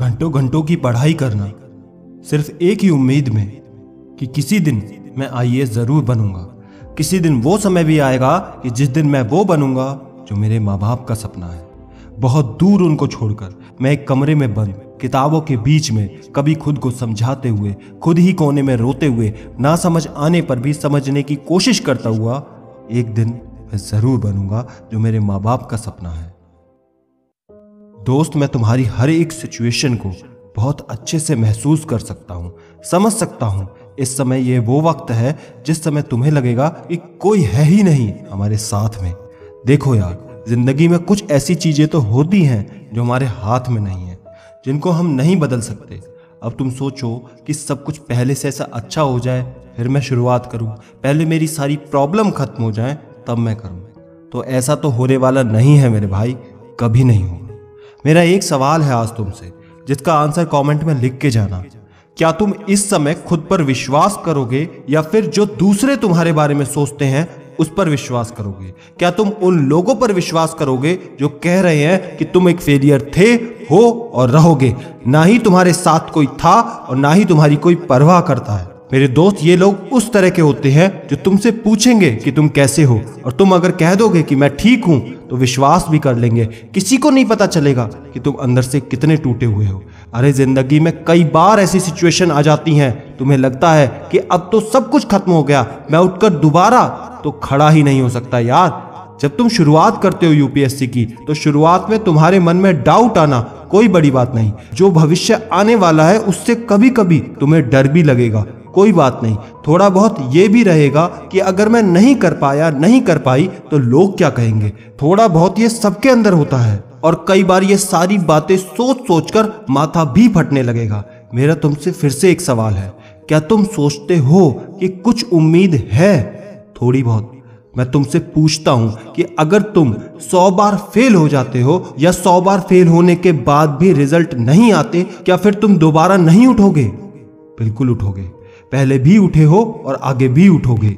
घंटों घंटों की पढ़ाई करना सिर्फ़ एक ही उम्मीद में कि किसी दिन मैं आई ज़रूर बनूँगा। किसी दिन वो समय भी आएगा कि जिस दिन मैं वो बनूँगा जो मेरे माँ बाप का सपना है। बहुत दूर उनको छोड़कर मैं एक कमरे में बंद, किताबों के बीच में कभी खुद को समझाते हुए, खुद ही कोने में रोते हुए, ना समझ आने पर भी समझने की कोशिश करता हुआ एक दिन मैं ज़रूर बनूँगा जो मेरे माँ बाप का सपना है। दोस्त मैं तुम्हारी हर एक सिचुएशन को बहुत अच्छे से महसूस कर सकता हूँ, समझ सकता हूँ। इस समय ये वो वक्त है, जिस समय तुम्हें लगेगा कि कोई है ही नहीं हमारे साथ में। देखो यार, ज़िंदगी में कुछ ऐसी चीज़ें तो होती हैं जो हमारे हाथ में नहीं है, जिनको हम नहीं बदल सकते। अब तुम सोचो कि सब कुछ पहले से ऐसा अच्छा हो जाए, फिर मैं शुरुआत करूँ। पहले मेरी सारी प्रॉब्लम खत्म हो जाए, तब मैं करूँ। तो ऐसा तो होने वाला नहीं है मेरे भाई, कभी नहीं होगा। मेरा एक सवाल है आज तुमसे, जिसका आंसर कमेंट में लिख के जाना। क्या तुम इस समय खुद पर विश्वास करोगे, या फिर जो दूसरे तुम्हारे बारे में सोचते हैं, उस पर विश्वास करोगे? क्या तुम उन लोगों पर विश्वास करोगे, जो कह रहे हैं कि तुम एक फेलियर थे, हो और रहोगे? ना ही तुम्हारे साथ कोई था, और ना ही तुम्हारी कोई परवाह करता है। मेरे दोस्त ये लोग उस तरह के होते हैं जो तुमसे पूछेंगे कि तुम कैसे हो। और तुम अगर कह दोगे कि मैं ठीक हूँ तो विश्वास भी कर लेंगे। किसी को नहीं पता चलेगा कि तुम अंदर से कितने टूटे हुए हो। अरे ज़िंदगी में कई बार ऐसी सिचुएशन आ जाती हैं। तुम्हें लगता है कि अब तो सब कुछ खत्म हो गया। मैं उठकर दोबारा तो खड़ा ही नहीं हो सकता यार। जब तुम शुरुआत करते हो यूपीएससी की तो शुरुआत में तुम्हारे मन में डाउट आना कोई बड़ी बात नहीं। जो भविष्य आने वाला है, उससे कभी कभी तुम्हें डर भी लगेगा। कोई बात नहीं। थोड़ा बहुत ये भी रहेगा कि अगर मैं नहीं कर पाया, नहीं कर पाई तो लोग क्या कहेंगे? थोड़ा बहुत ये सबके अंदर होता है और कई बार ये सारी बातें सोच सोच कर माथा भी फटने लगेगा। मेरा तुमसे फिर से एक सवाल है। क्या तुम सोचते हो कि कुछ उम्मीद है? थोड़ी बहुत। मैं तुमसे पूछता हूँ कि अगर तुम सौ बार फेल हो जाते हो या सौ बार फेल होने के बाद भी रिज़ल्ट नहीं आते, क्या फिर तुम दोबारा नहीं उठोगे? बिल्कुल उठोगे। पहले भी उठे हो और आगे भी उठोगे।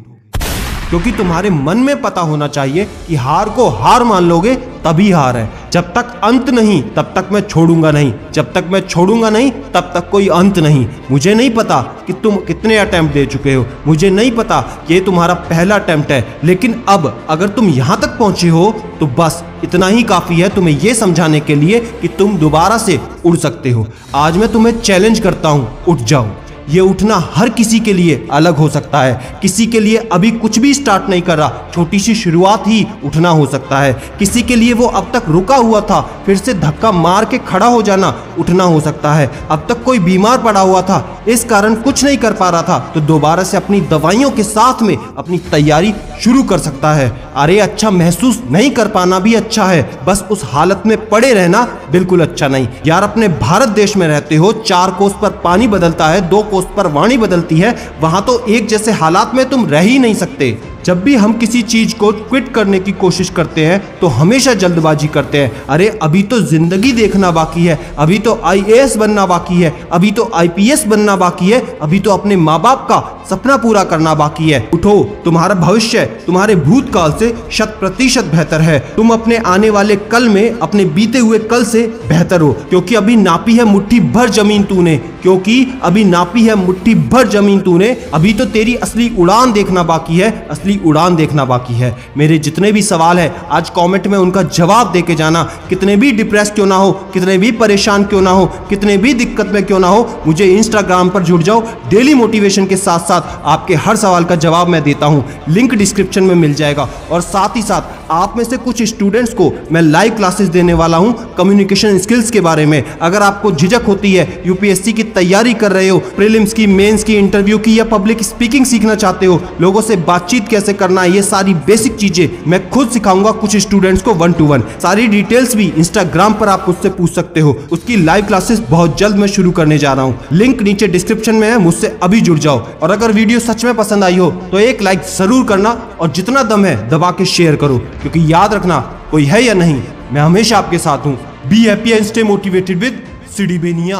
क्योंकि तुम्हारे मन में पता होना चाहिए कि हार को हार मान लोगे, तभी हार है। जब तक अंत नहीं, तब तक मैं छोड़ूँगा नहीं। जब तक मैं छोड़ूँगा नहीं, तब तक कोई अंत नहीं। मुझे नहीं पता कि तुम कितने अटैम्प्ट दे चुके हो। मुझे नहीं पता कि ये तुम्हारा पहला अटैम्प्ट है। लेकिन अब अगर तुम यहाँ तक पहुँचे हो तो बस इतना ही काफ़ी है तुम्हें यह समझाने के लिए कि तुम दोबारा से उड़ सकते हो। आज मैं तुम्हें चैलेंज करता हूँ, उठ जाओ। ये उठना हर किसी के लिए अलग हो सकता है। किसी के लिए अभी कुछ भी स्टार्ट नहीं कर रहा। छोटी सी शुरुआत ही उठना हो सकता है। किसी के लिए वो अब तक रुका हुआ था, फिर से धक्का मार के खड़ा हो जाना उठना हो सकता है। अब तक कोई बीमार पड़ा हुआ था, इस कारण कुछ नहीं कर पा रहा था तो दोबारा से अपनी दवाइयों के साथ में अपनी तैयारी शुरू कर सकता है। अरे अच्छा महसूस नहीं कर पाना भी अच्छा है। बस उस हालत में पड़े रहना बिल्कुल अच्छा नहीं। यार, अपने भारत देश में रहते हो, चार कोस पर पानी बदलता है, दो कोस पर वाणी बदलती है, वहाँ तो एक जैसे हालात में तुम रह ही नहीं सकते। जब भी हम किसी चीज़ को क्विट करने की कोशिश करते हैं तो हमेशा जल्दबाजी करते हैं। अरे, अभी तो ज़िंदगी देखना बाकी है, अभी तो आईएएस बनना बाकी है, अभी तो आईपीएस बनना बाकी है, अभी तो अपने माँ बाप का सपना पूरा करना बाकी है। उठो, तुम्हारा भविष्य, तुम्हारे भूतकाल से शत प्रतिशत बेहतर है। तुम अपने आने वाले कल में, अपने बीते हुए कल से बेहतर हो, क्योंकि अभी नापी है मुट्ठी भर ज़मीन तूने, क्योंकि अभी नापी है मुट्ठी भर ज़मीन तूने, अभी तो तेरी असली उड़ान देखना बाकी है, असली उड़ान देखना बाकी है। मेरे जितने भी सवाल है, आज कमेंट में उनका जवाब दे के जाना। कितने भी डिप्रेस क्यों ना हो, कितने भी परेशान क्यों ना हो, कितने भी दिक्कत में क्यों ना हो, मुझे इंस्टाग्राम पर जुड़ जाओ। डेली मोटिवेशन के साथ साथ आपके हर सवाल का जवाब मैं देता हूँ। लिंक डिस्क्रिप्शन में मिल जाएगा। और साथ ही साथ आप में से कुछ स्टूडेंट्स को मैं लाइव क्लासेस देने वाला हूँ कम्युनिकेशन स्किल्स के बारे में। अगर आपको झिझक होती है यूपीएससी की तैयारी कर रहे हो प्रीलिम्स की मेंस की इंटरव्यू की या पब्लिक स्पीकिंग सीखना चाहते हो, लोगों से बातचीत कैसे करना है, ये सारी बेसिक चीज़ें मैं खुद सिखाऊँगा कुछ स्टूडेंट्स को वन टू वन सारी डिटेल्स भी इंस्टाग्राम पर आप मुझसे पूछ सकते हो। उसकी लाइव क्लासेस बहुत जल्द मैं शुरू करने जा रहा हूँ। लिंक नीचे डिस्क्रिप्शन में है, मुझसे अभी जुड़ जाओ। और अगर वीडियो सच में पसंद आई हो तो एक लाइक ज़रूर करना और जितना दम है, दबा के शेयर करो। क्योंकि याद रखना, कोई है या नहीं, मैं हमेशा आपके साथ हूँ। Be happy and stay motivated with C D Beniya